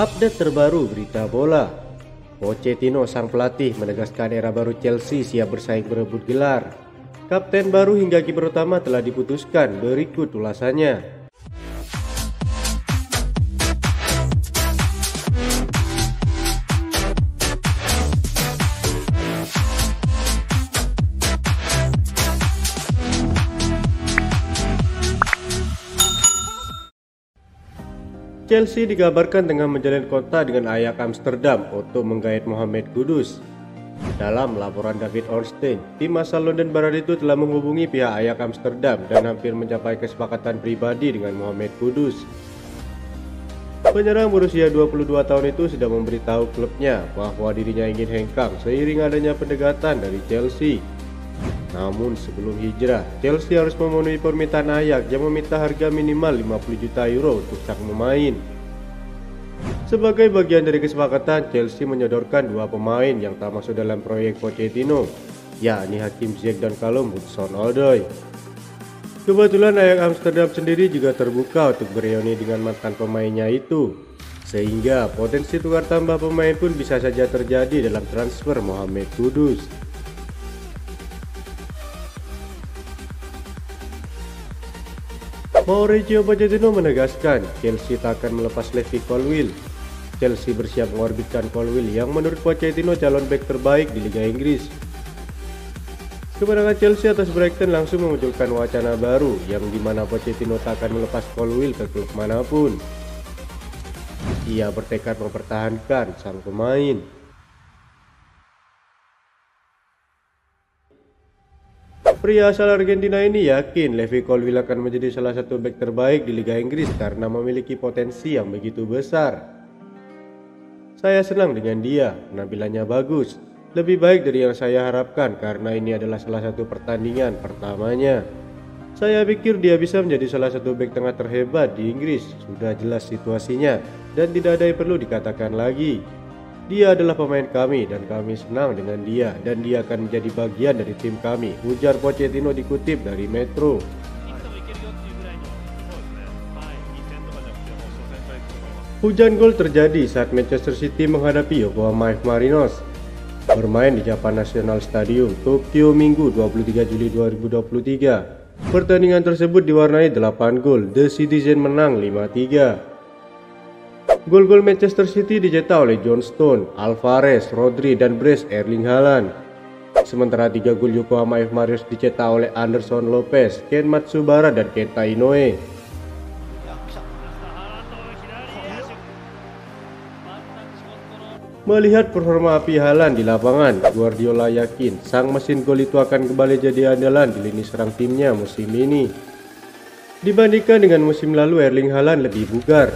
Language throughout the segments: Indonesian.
Update terbaru berita bola. Pochettino sang pelatih menegaskan era baru Chelsea siap bersaing berebut gelar. Kapten baru hingga kiper utama telah diputuskan, berikut ulasannya. Chelsea dikabarkan tengah menjalin kontak dengan Ajax Amsterdam untuk menggait Mohamed Kudus. Dalam laporan David Ornstein, tim asal London Barat itu telah menghubungi pihak Ajax Amsterdam dan hampir mencapai kesepakatan pribadi dengan Mohamed Kudus. Penyerang berusia 22 tahun itu sudah memberitahu klubnya bahwa dirinya ingin hengkang seiring adanya pendekatan dari Chelsea. Namun sebelum hijrah, Chelsea harus memenuhi permintaan Ajax yang meminta harga minimal 50 juta euro untuk sang pemain. Sebagai bagian dari kesepakatan, Chelsea menyodorkan dua pemain yang tak masuk dalam proyek Pochettino, yakni Hakim Ziyech dan Callum Hudson-Odoi. Kebetulan Ajax Amsterdam sendiri juga terbuka untuk bereuni dengan mantan pemainnya itu, sehingga potensi tukar tambah pemain pun bisa saja terjadi dalam transfer Mohamed Kudus. Mauricio Pochettino menegaskan Chelsea tak akan melepas Levi Colwill. Chelsea bersiap mengorbitkan Colwill yang menurut Pochettino calon back terbaik di Liga Inggris. Kemenangan Chelsea atas Brighton langsung memunculkan wacana baru yang di mana Pochettino tak akan melepas Colwill ke klub mana pun. Ia bertekad mempertahankan sang pemain. Pria asal Argentina ini yakin Levi Colwill akan menjadi salah satu bek terbaik di Liga Inggris karena memiliki potensi yang begitu besar. Saya senang dengan dia, penampilannya bagus, lebih baik dari yang saya harapkan karena ini adalah salah satu pertandingan pertamanya. Saya pikir dia bisa menjadi salah satu bek tengah terhebat di Inggris, sudah jelas situasinya dan tidak ada yang perlu dikatakan lagi. Dia adalah pemain kami dan kami senang dengan dia dan dia akan menjadi bagian dari tim kami. Ujar Pochettino dikutip dari Metro. Hujan gol terjadi saat Manchester City menghadapi Yokohama F Marinos bermain di Japan National Stadium, Tokyo Minggu 23 Juli 2023. Pertandingan tersebut diwarnai 8 gol, The Citizen menang 5-3. Gol-gol Manchester City dicetak oleh John Stone, Alvarez, Rodri, dan Brace Erling Haaland. Sementara tiga gol Yokohama F Marius dicetak oleh Anderson Lopez, Ken Matsubara, dan Kenta Inoue. Melihat performa api Haaland di lapangan, Guardiola yakin sang mesin gol itu akan kembali jadi andalan di lini serang timnya musim ini. Dibandingkan dengan musim lalu, Erling Haaland lebih bugar,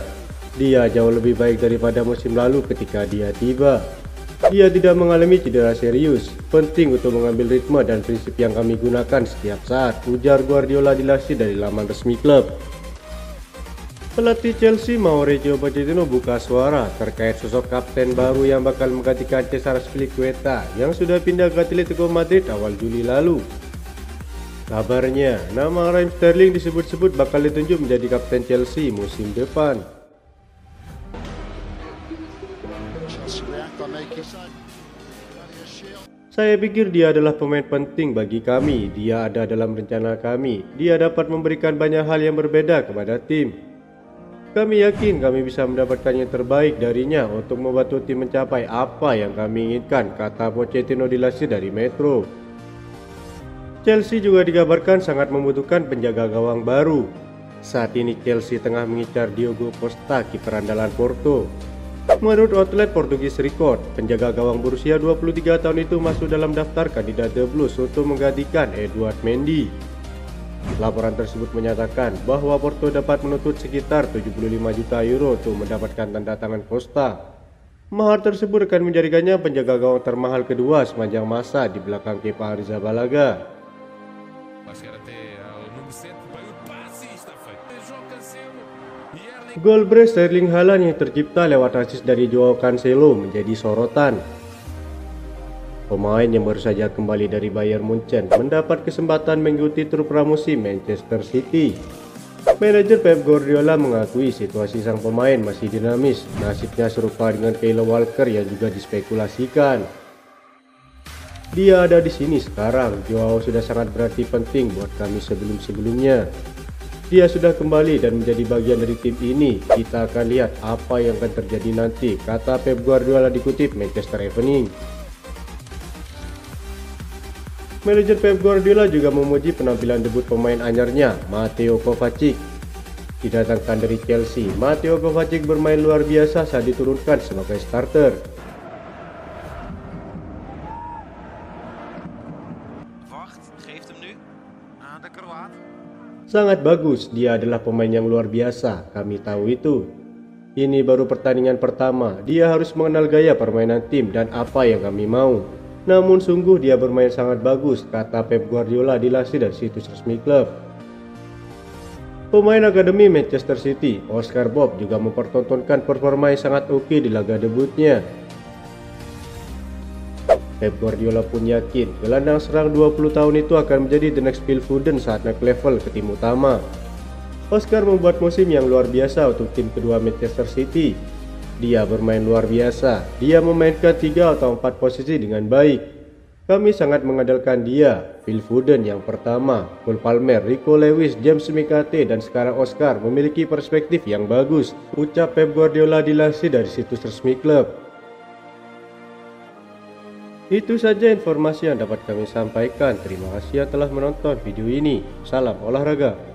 dia jauh lebih baik daripada musim lalu ketika dia tiba. Dia tidak mengalami cedera serius. Penting untuk mengambil ritme dan prinsip yang kami gunakan setiap saat, ujar Guardiola dilansir dari laman resmi klub. Pelatih Chelsea Mauricio Pochettino buka suara terkait sosok kapten baru yang bakal menggantikan Cesar Spilicueta yang sudah pindah ke Atletico Madrid awal Juli lalu. Kabarnya, nama Raheem Sterling disebut-sebut bakal ditunjuk menjadi kapten Chelsea musim depan. Saya pikir dia adalah pemain penting bagi kami. Dia ada dalam rencana kami. Dia dapat memberikan banyak hal yang berbeda kepada tim. Kami yakin kami bisa mendapatkan yang terbaik darinya untuk membantu tim mencapai apa yang kami inginkan, kata Pochettino dilansir dari Metro. Chelsea juga dikabarkan sangat membutuhkan penjaga gawang baru. Saat ini Chelsea tengah mengincar Diogo Costa, kiper andalan Porto. Menurut outlet Portugis Record, penjaga gawang berusia 23 tahun itu masuk dalam daftar kandidat The Blues untuk menggantikan Edward Mendy. Laporan tersebut menyatakan bahwa Porto dapat menuntut sekitar 75 juta euro untuk mendapatkan tanda tangan Costa. Mahar tersebut akan menjadikannya penjaga gawang termahal kedua sepanjang masa di belakang Kepa Arrizabalaga. Gol brace Sterling Haaland yang tercipta lewat asis dari Joao Cancelo menjadi sorotan. Pemain yang baru saja kembali dari Bayern Munchen mendapat kesempatan mengikuti tur pramusim Manchester City. Manajer Pep Guardiola mengakui situasi sang pemain masih dinamis. Nasibnya serupa dengan Kyle Walker yang juga dispekulasikan. Dia ada di sini sekarang. Joao sudah sangat berarti penting buat kami sebelum-sebelumnya. Dia sudah kembali dan menjadi bagian dari tim ini. Kita akan lihat apa yang akan terjadi nanti, kata Pep Guardiola dikutip Manchester Evening. Manajer Pep Guardiola juga memuji penampilan debut pemain anyarnya, Matteo Kovacic. Didatangkan dari Chelsea, Matteo Kovacic bermain luar biasa saat diturunkan sebagai starter. Sangat bagus, dia adalah pemain yang luar biasa, kami tahu itu. Ini baru pertandingan pertama, dia harus mengenal gaya permainan tim dan apa yang kami mau. Namun sungguh dia bermain sangat bagus, kata Pep Guardiola dilansir dari situs resmi klub. Pemain akademi Manchester City, Oscar Bob juga mempertontonkan performa yang sangat oke di laga debutnya. Pep Guardiola pun yakin gelandang serang 20 tahun itu akan menjadi the next Phil Foden saat naik level ke tim utama. Oscar membuat musim yang luar biasa untuk tim kedua Manchester City dia bermain luar biasa. Dia memainkan tiga atau empat posisi dengan baik. Kami sangat mengandalkan dia, Phil Foden yang pertama, Cole Palmer, Rico Lewis, James McCarthy, dan sekarang Oscar memiliki perspektif yang bagus, ucap Pep Guardiola dilansir dari situs resmi klub. Itu saja informasi yang dapat kami sampaikan. Terima kasih yang telah menonton video ini. Salam olahraga.